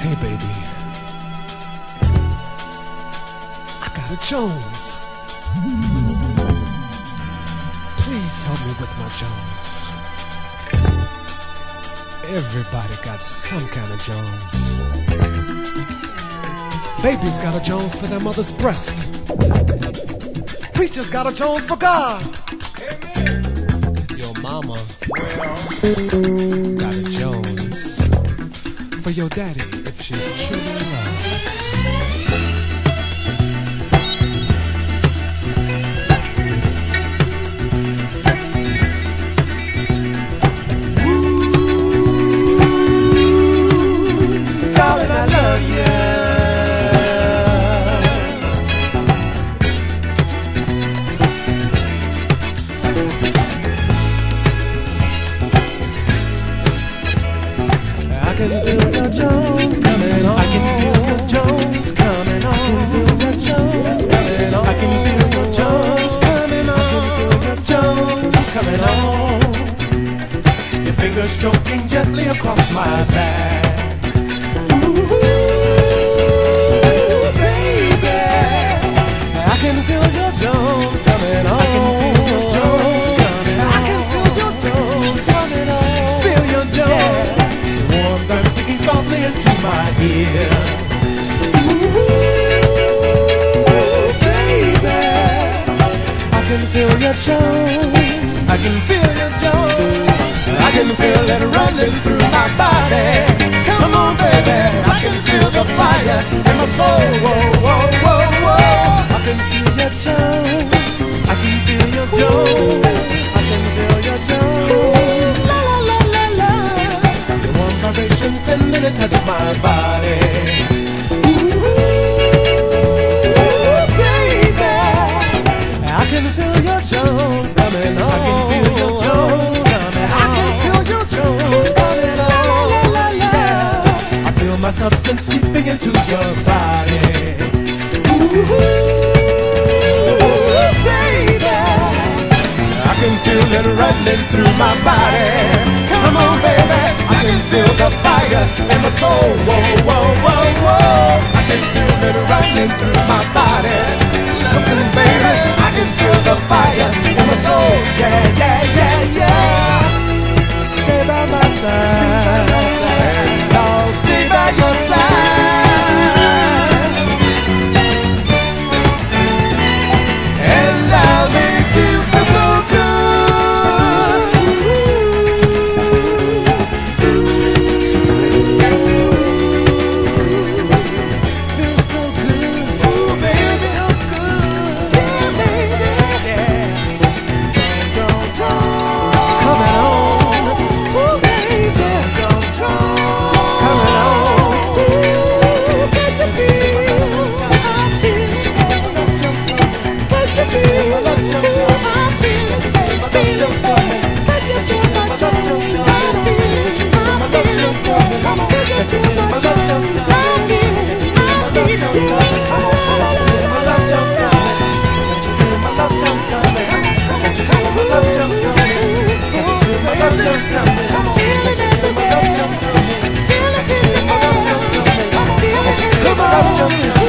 Hey, baby. I got a Jones. Please help me with my Jones. Everybody got some kind of Jones. Baby's got a Jones for their mother's breast. Preacher's got a Jones for God. Amen. Your mama well. got a Jones for your daddy she's truly I love can feel your Jones stroking gently across my back. Ooh, baby. I can feel your Jones coming on. I can feel your joy War speaking softly into my ear baby I can feel your soul I can feel can feel it running through my body. Come on, baby. I can feel the fire in my soul. Whoa, whoa, whoa, whoa. I can feel your Jones. I can feel your Jones. I can feel your Jones. La la la la la. Your warm vibrations tenderly touch my body. Feel seeping into your body. Ooh, baby. I can feel it running through my body. Come on, baby. I can feel the fire in my soul. Whoa, whoa, whoa, whoa. I can feel it running through love just